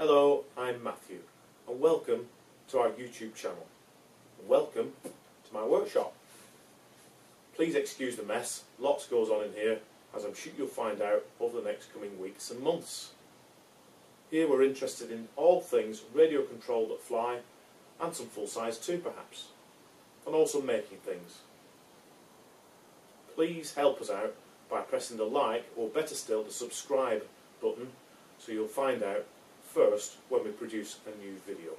Hello, I'm Matthew, and welcome to our YouTube channel. Welcome to my workshop. Please excuse the mess, lots goes on in here, as I'm sure you'll find out over the next coming weeks and months. Here we're interested in all things radio controlled that fly, and some full size too perhaps, and also making things. Please help us out by pressing the like, or better still, the subscribe button, so you'll find out first when we produce a new video.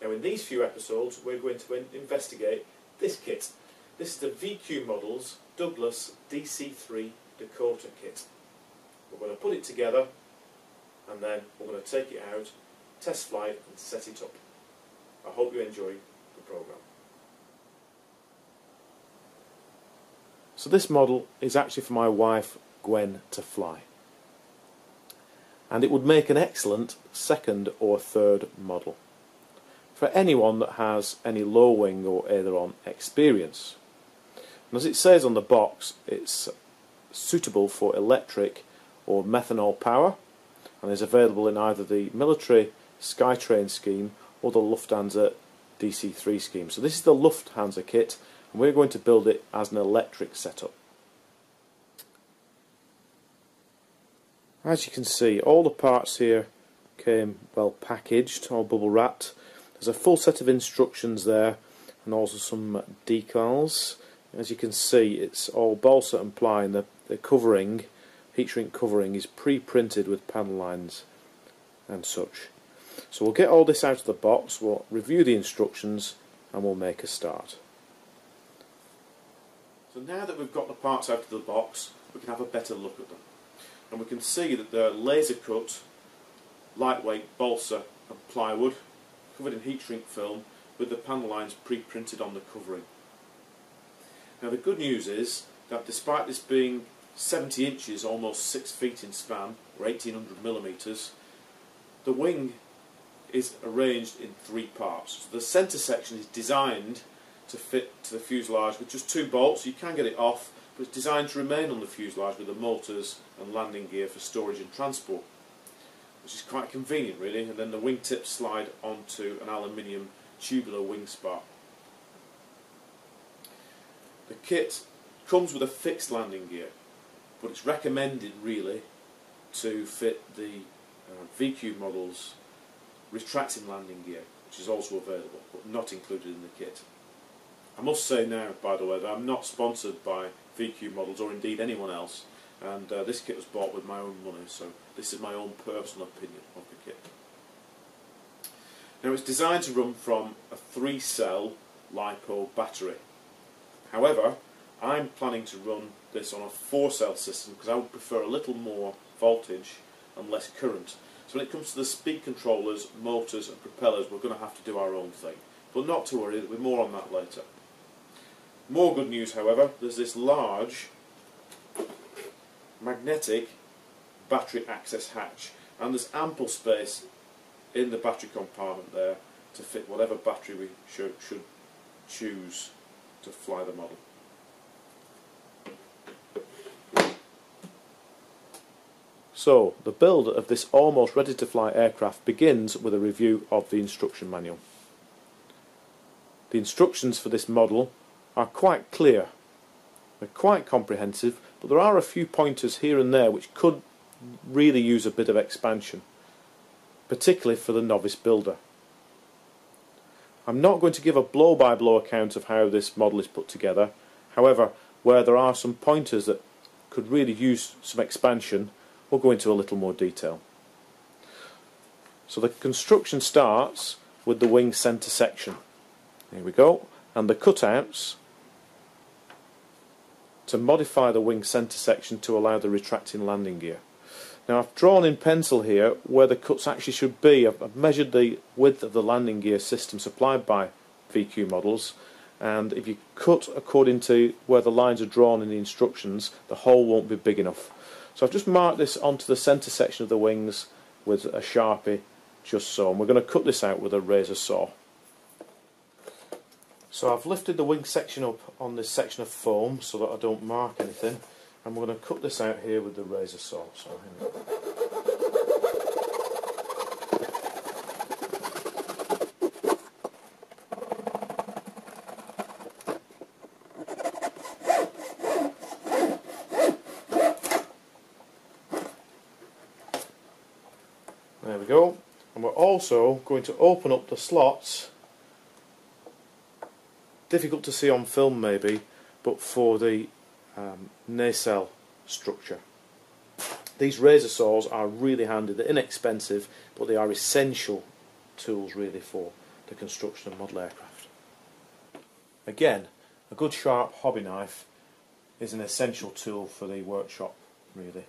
Now in these few episodes we're going to in investigate this kit. This is the VQ Models Douglas DC3 Dakota kit. We're going to put it together and then we're going to take it out, test flight and set it up. I hope you enjoy the programme. So this model is actually for my wife Gwen to fly. And it would make an excellent second or third model for anyone that has any low wing or aileron experience. And as it says on the box, it's suitable for electric or methanol power and is available in either the military Skytrain scheme or the Lufthansa DC3 scheme. So this is the Lufthansa kit and we're going to build it as an electric setup. As you can see all the parts here came well packaged, all bubble wrapped. There's a full set of instructions there and also some decals. As you can see it's all balsa and ply and the, the covering, heat shrink covering is pre-printed with panel lines and such. So we'll get all this out of the box, we'll review the instructions and we'll make a start. So now that we've got the parts out of the box, we can have a better look at them. And we can see that they're laser cut, lightweight balsa and plywood, covered in heat shrink film, with the panel lines pre-printed on the covering. Now the good news is that despite this being 70 inches, almost 6 feet in span, or 1800 millimetres, the wing is arranged in three parts. So the centre section is designed to fit to the fuselage with just two bolts. You can get it off, it's designed to remain on the fuselage with the motors and landing gear for storage and transport, which is quite convenient really. And then the wingtips slide onto an aluminium tubular wing spar. The kit comes with a fixed landing gear, but it's recommended really to fit the uh, VQ models retracting landing gear, which is also available, but not included in the kit. I must say now, by the way, that I'm not sponsored by VQ models or indeed anyone else, and uh, this kit was bought with my own money, so this is my own personal opinion of the kit. Now it's designed to run from a three cell LiPo battery. However, I'm planning to run this on a four cell system because I would prefer a little more voltage and less current. So when it comes to the speed controllers, motors and propellers, we're going to have to do our own thing. But not to worry, we'll be more on that later. More good news, however, there's this large magnetic battery access hatch and there's ample space in the battery compartment there to fit whatever battery we should, should choose to fly the model. So, the build of this almost ready to fly aircraft begins with a review of the instruction manual. The instructions for this model are quite clear. They're quite comprehensive, but there are a few pointers here and there which could really use a bit of expansion, particularly for the novice builder. I'm not going to give a blow-by-blow -blow account of how this model is put together, however, where there are some pointers that could really use some expansion, we'll go into a little more detail. So the construction starts with the wing centre section. Here we go. And the cutouts to modify the wing centre section to allow the retracting landing gear. Now I've drawn in pencil here where the cuts actually should be. I've, measured the width of the landing gear system supplied by VQ models and if you cut according to where the lines are drawn in the instructions the hole won't be big enough. So I've just marked this onto the centre section of the wings with a sharpie just so and we're going to cut this out with a razor saw. So I've lifted the wing section up on this section of foam so that I don't mark anything and we're going to cut this out here with the razor saw. So There we go. And we're also going to open up the slots Difficult to see on film maybe, but for the um, nacelle structure. These razor saws are really handy. They're inexpensive, but they are essential tools really for the construction of model aircraft. Again, a good sharp hobby knife is an essential tool for the workshop really.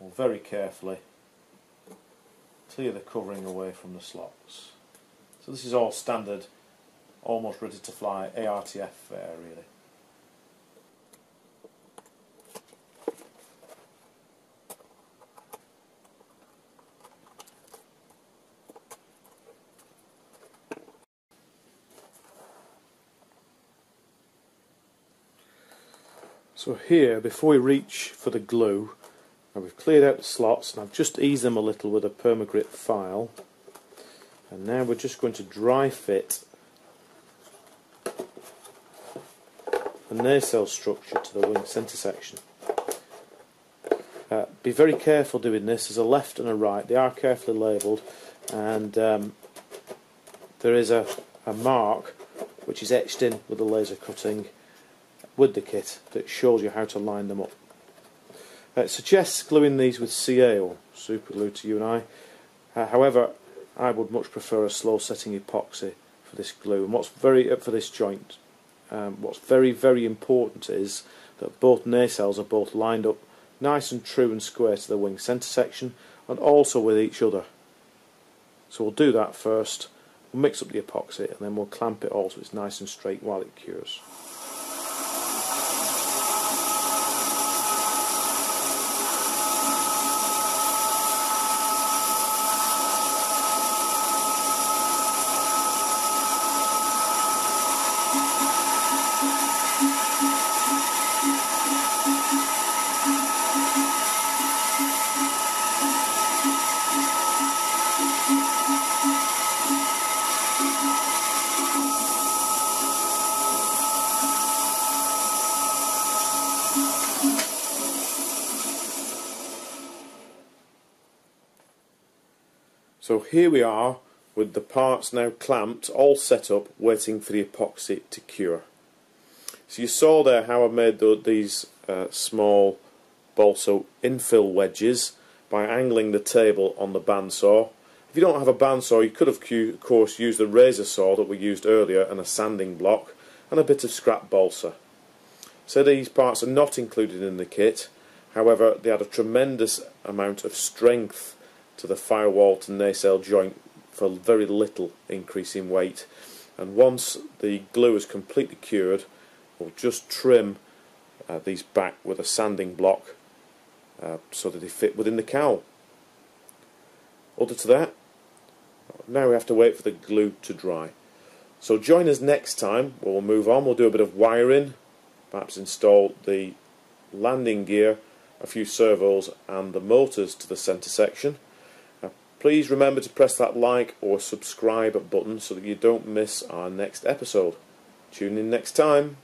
We'll very carefully clear the covering away from the slots. So this is all standard, almost ready to fly ARTF fare really. So here, before we reach for the glue, now we've cleared out the slots and I've just eased them a little with a Perma-Grit file. And now we're just going to dry fit nacelle structure to the wing centre section. Uh, be very careful doing this. There's a left and a right. They are carefully labelled and um, there is a, a mark which is etched in with the laser cutting with the kit that shows you how to line them up. Uh, it suggests gluing these with CA or super glue to you and I. Uh, however, I would much prefer a slow setting epoxy for this glue. And what's very uh, for this joint, um, what's very very important is that both nacelles are both lined up nice and true and square to the wing centre section and also with each other. So we'll do that first. We'll mix up the epoxy and then we'll clamp it all so it's nice and straight while it cures. So here we are with the parts now clamped, all set up, waiting for the epoxy to cure. So you saw there how I made the, these uh, small balsa infill wedges by angling the table on the bandsaw. If you don't have a bandsaw, you could of course, use the razor saw that we used earlier and a sanding block and a bit of scrap balsa. So these parts are not included in the kit, however they add a tremendous amount of strength to the firewall to nacelle joint for very little increase in weight. And once the glue is completely cured we'll just trim uh, these back with a sanding block uh, so that they fit within the cowl. Other to that, now we have to wait for the glue to dry. So join us next time. Where we'll move on, we'll do a bit of wiring, perhaps install the landing gear, a few servos and the motors to the centre section Please remember to press that like or subscribe button so that you don't miss our next episode. Tune in next time.